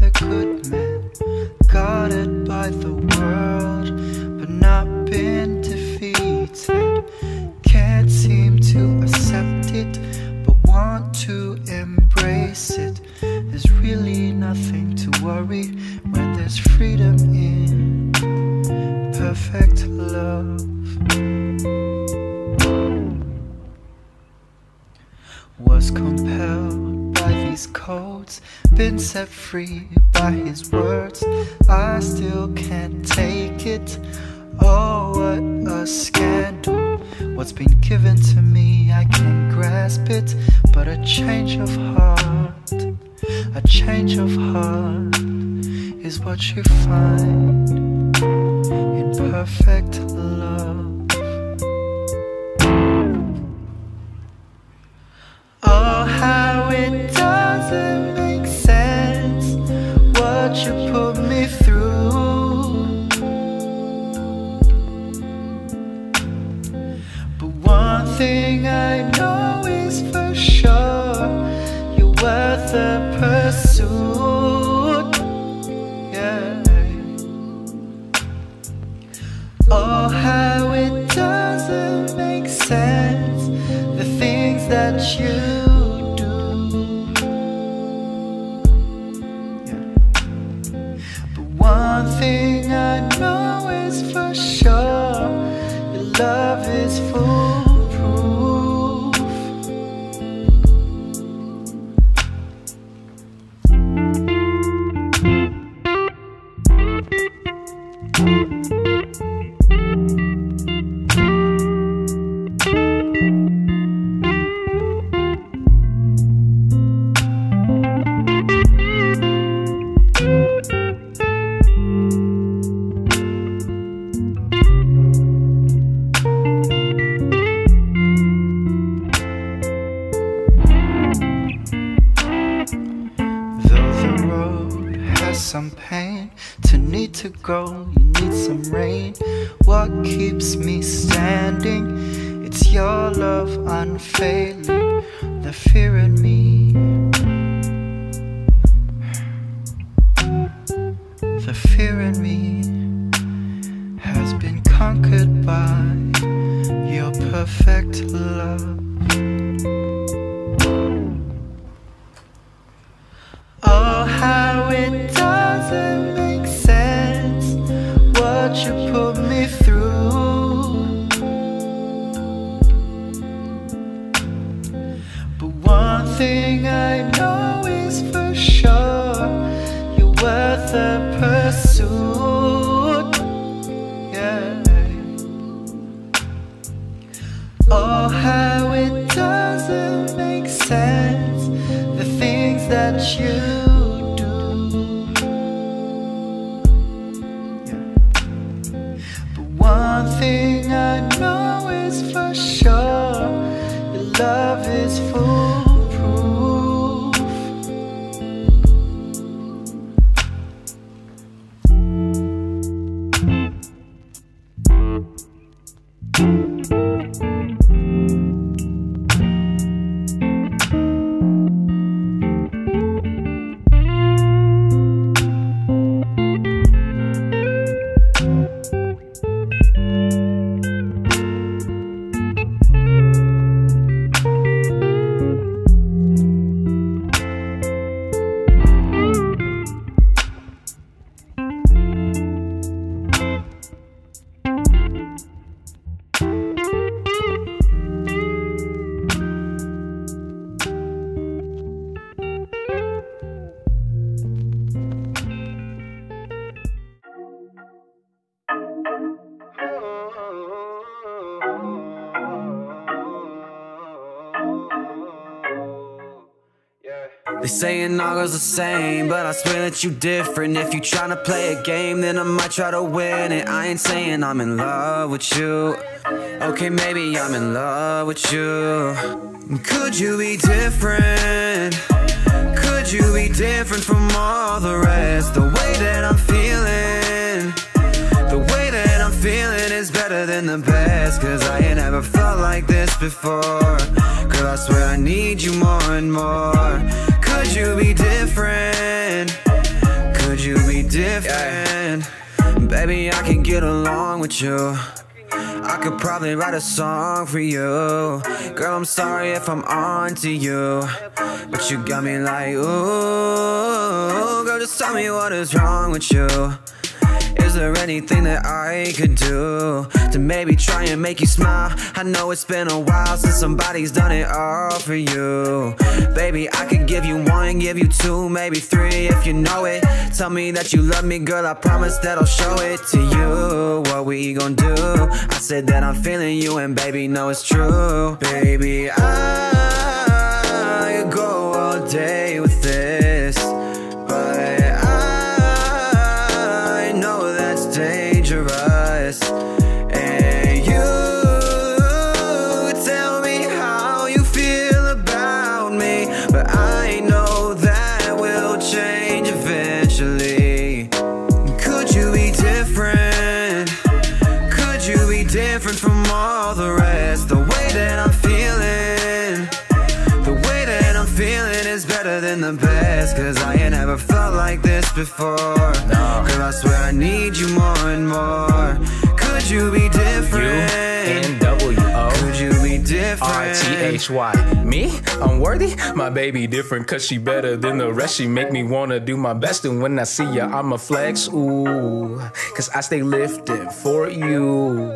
the good man, guarded by the world, been set free by his words. I still can't take it. Oh, what a scandal. What's been given to me, I can't grasp it. But a change of heart, a change of heart is what you find in perfect love. Oh, It girls the same, but I swear that you different. If you tryna play a game, then I might try to win it. I ain't saying I'm in love with you. Okay, maybe I'm in love with you. Could you be different? Could you be different from all the rest? The way that I'm feeling, the way that I'm feeling is better than the best. Cause I ain't never felt like this before. Girl, I swear I need you more and more. Could you be different? Could you be different? Baby, I can get along with you. I could probably write a song for you. Girl, I'm sorry if I'm on to you. But you got me like, ooh. Girl, just tell me what is wrong with you. Is there anything that I could do to maybe try and make you smile? I know it's been a while since somebody's done it all for you. Baby, I could give you one, give you two, maybe three if you know it. Tell me that you love me, girl, I promise that I'll show it to you. What we gon' do? I said that I'm feeling you, and baby, know it's true. Baby, I go all day before. Girl, I swear I need you more and more. Could you be R-T-H-Y. Me? Unworthy? My baby different cause she better than the rest. She make me wanna do my best and when I see ya, I'ma flex. Ooh, cause I stay lifted for you.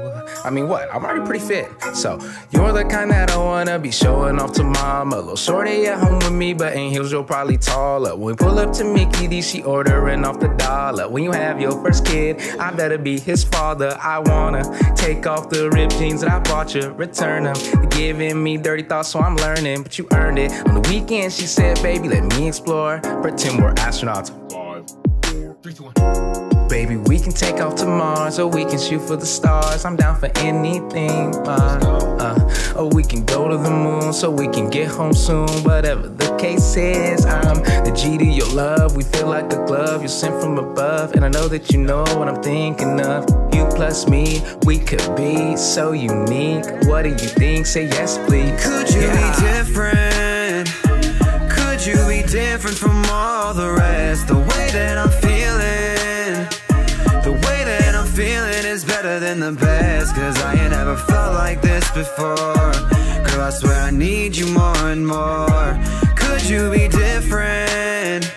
I mean, what? I'm already pretty fit. So, you're the kind that I wanna be showing off to mama. Little shorty at home with me, but in heels, you're probably taller. When we pull up to Mickey D, she ordering off the dollar. When you have your first kid, I better be his father. I wanna take off the ripped jeans that I bought you, return them. Giving me dirty thoughts, so I'm learning, but you earned it. On the weekend, she said, baby, let me explore. Pretend we're astronauts. Five, four, three, two, one. Baby, we can take off to Mars or we can shoot for the stars. I'm down for anything, uh, uh, or we can go to the moon so we can get home soon. Whatever the case is, I'm G to your love. We feel like a glove, you're sent from above, and I know that you know what I'm thinking of. You plus me, we could be so unique. What do you think? Say yes, please. Could you Yeah. be different? Could you be different from all the rest? The way that I'm feeling, the way that I'm feeling is better than the best. Cause I ain't never felt like this before. Girl, I swear I need you more and more. Could you be different?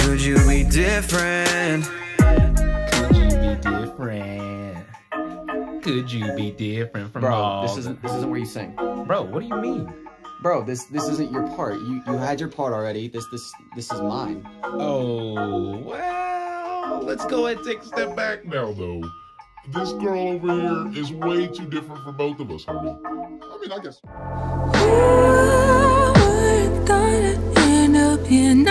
Could you be different? Could you be different? Could you be different from Bro, all? this isn't this isn't where you sing. Bro, what do you mean? Bro, this this isn't your part. You you had your part already. This this this is mine. Oh, well, let's go ahead and take a step back now, though. This girl over here is way too different for both of us, homie. I mean, I guess. End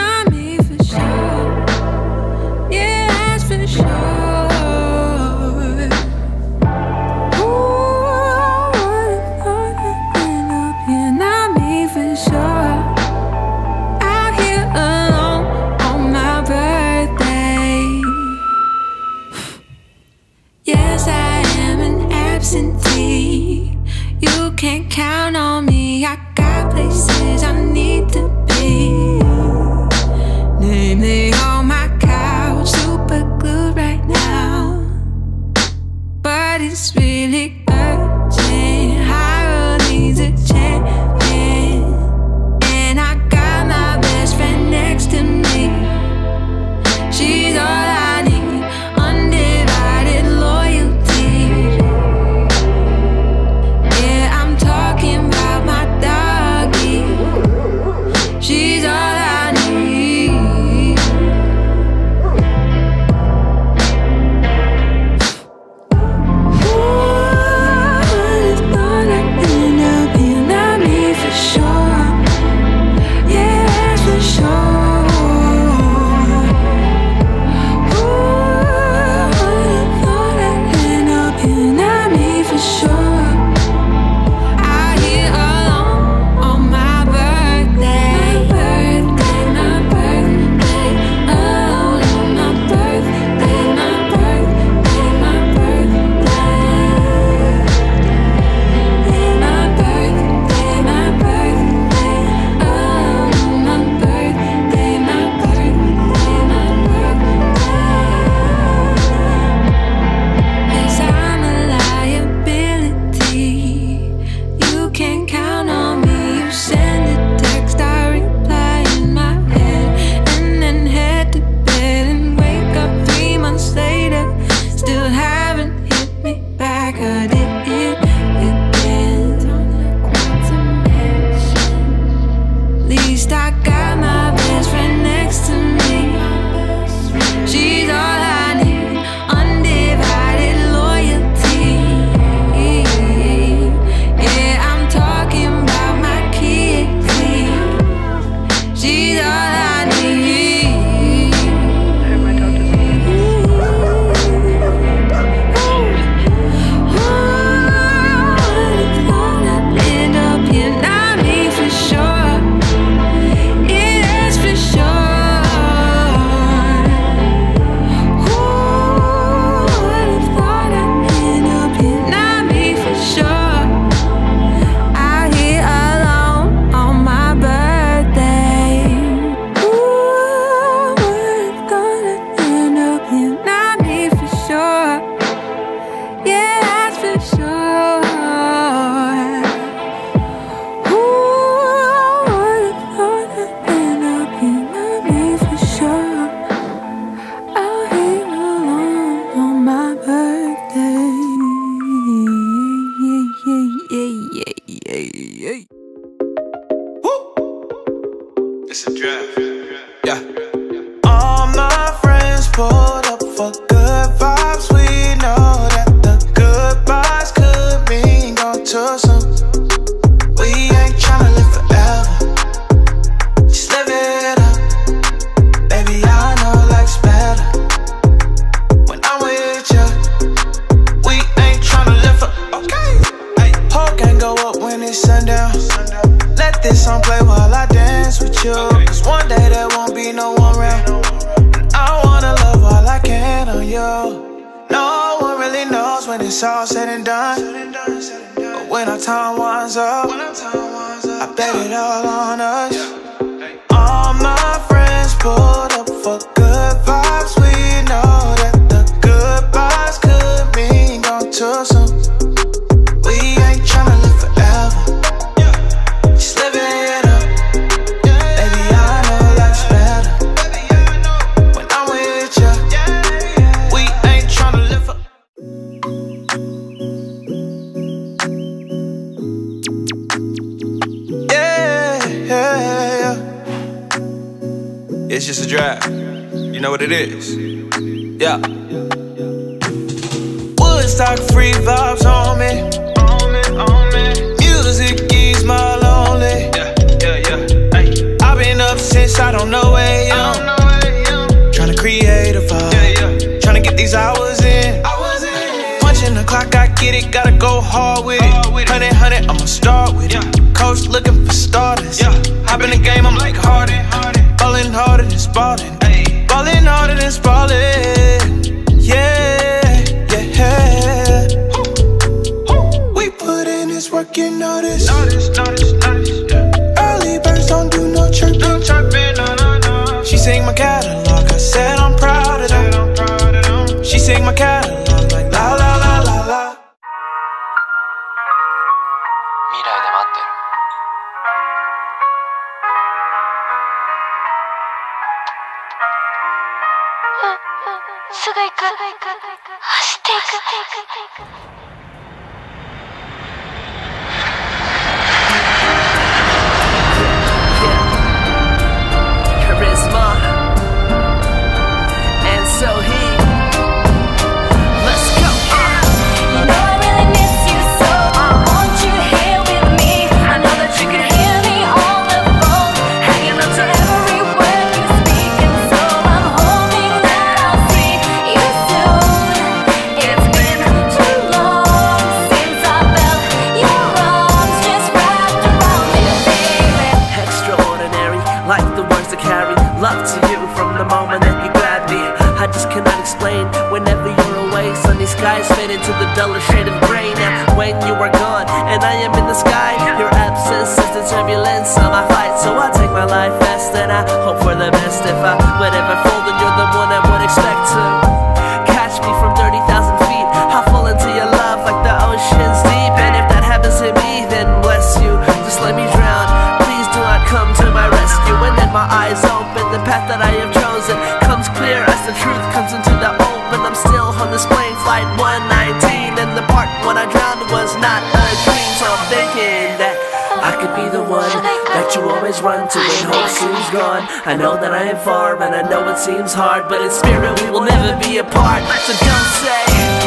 caught up for it is. take my catalog like la la la la la 未来で待ってるすぐ行く走っていく And the part when I drowned was not a dream. So I'm thinking that I could be the one that you always run to when hope seems gone. I know that I am far, and I know it seems hard, but in spirit we will never be apart. So don't say.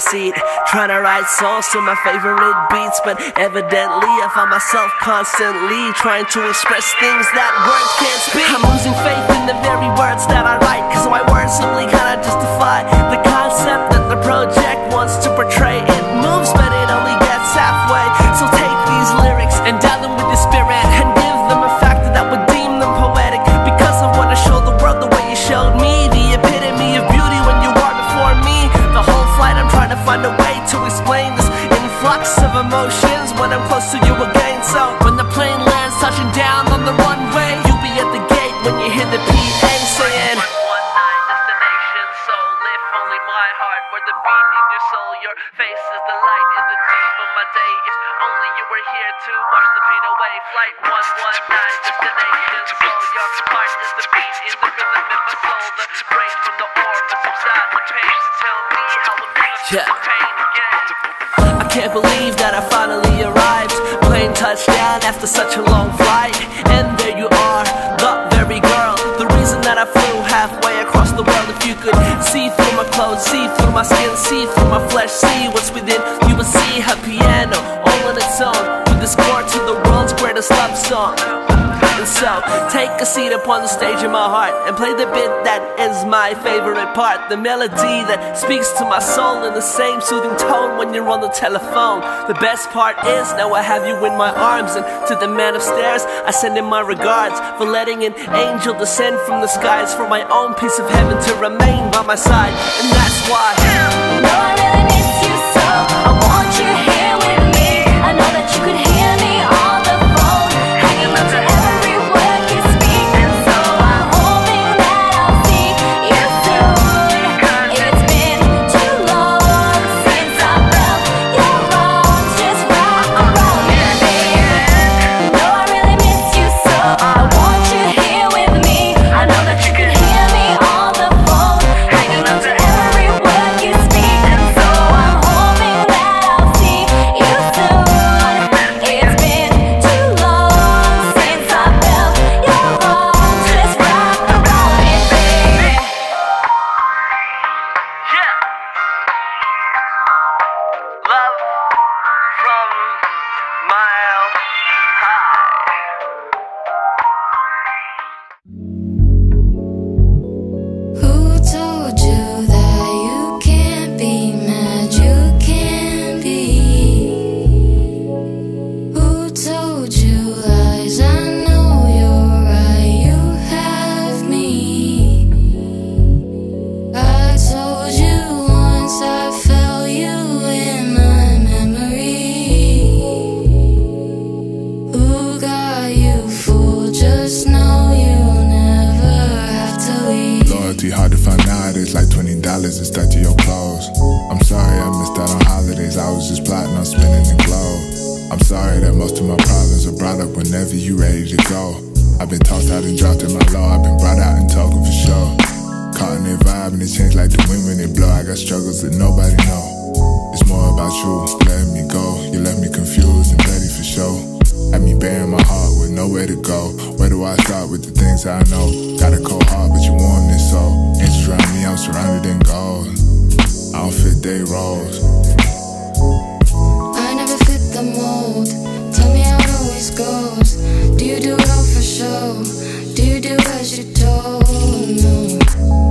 seat. Trying to write songs to my favorite beats But evidently I find myself constantly Trying to express things that words can't speak. I'm losing faith in the very words that I write Cause my words simply kinda justify The concept that the project wants to portray. It moves but it only You could see through my clothes, see through my skin, see through my flesh, see what's within a seat upon the stage in my heart and play the bit that is my favorite part. The melody that speaks to my soul in the same soothing tone when you're on the telephone. The best part is now I have you in my arms, and to the man upstairs, I send in my regards for letting an angel descend from the skies for my own piece of heaven to remain by my side, and that's why. Cause you told me.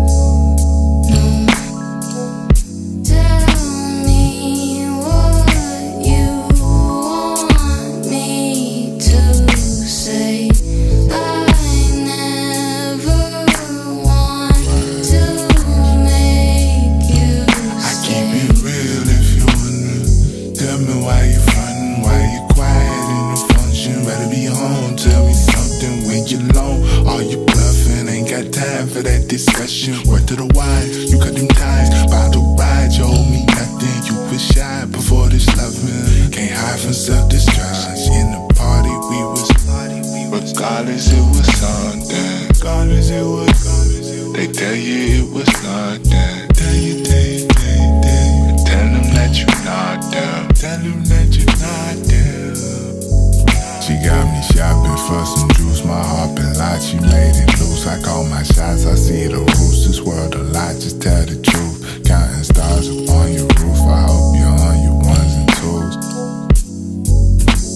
She got me shopping for some juice, my heart been locked, she made it loose. I call my shots, I see the roots. This world a lot, just tell the truth. Counting stars upon your roof, I hope you're on your ones and twos.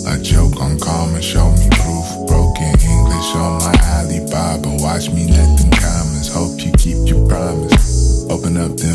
A joke on calm show me proof. Broken English on my Alibaba, watch me let them comments. Hope you keep your promise. Open up them.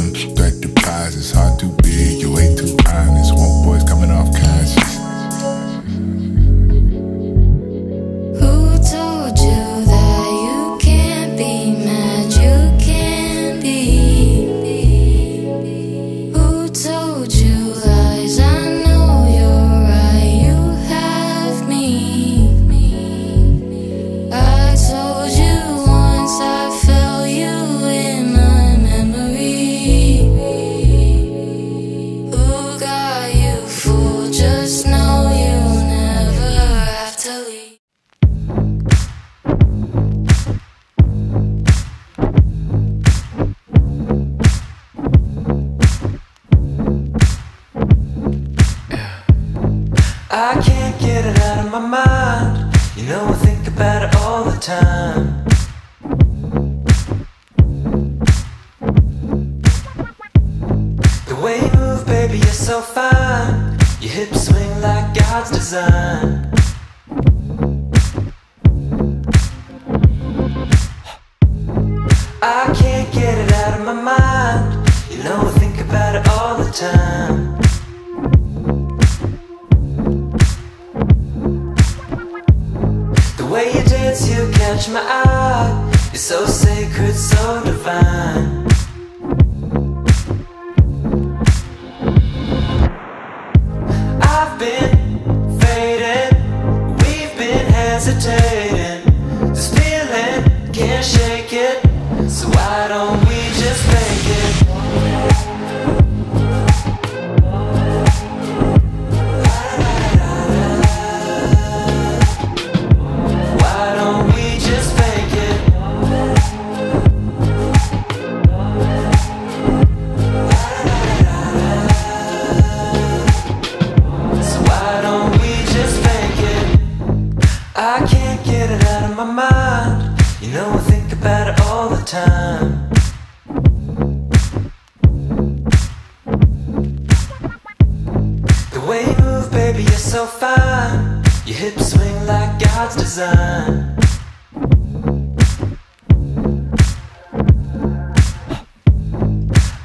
You catch my eye. You're so sacred, so divine. So fine. Your hips swing like God's design.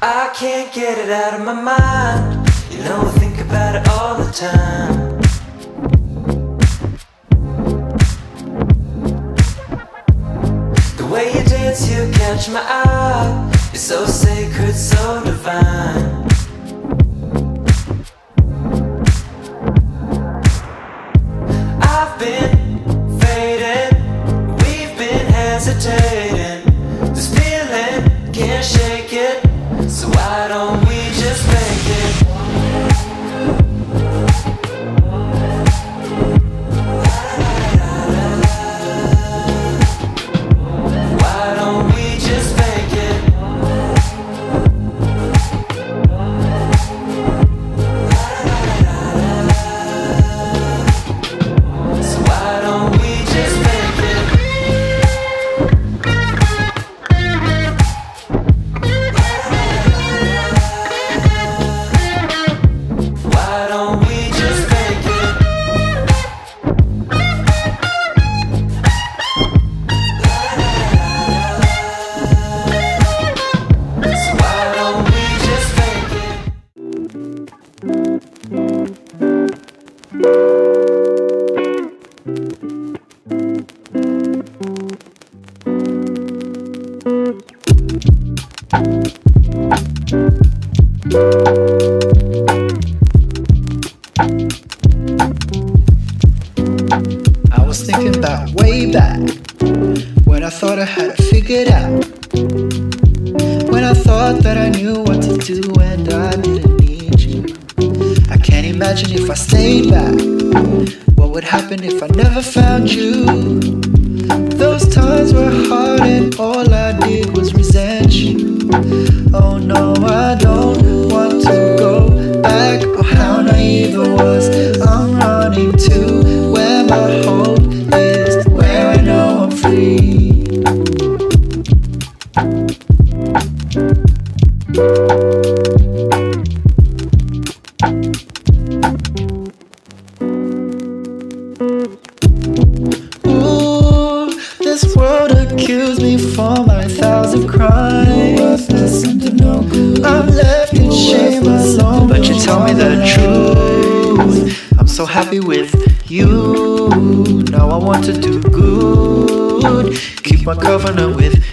I can't get it out of my mind. You know I think about it all the time. The way you dance, you catch my eye. You're so I was thinking about way back when I thought I had figured out. When I thought that I knew what to do and I didn't need you. I can't imagine if I stayed back. What would happen if I never found you? Those times were hard and all I did was resent you. Oh no, I don't want to go back. Oh, how naive I was. To where my hope Keep my covenant with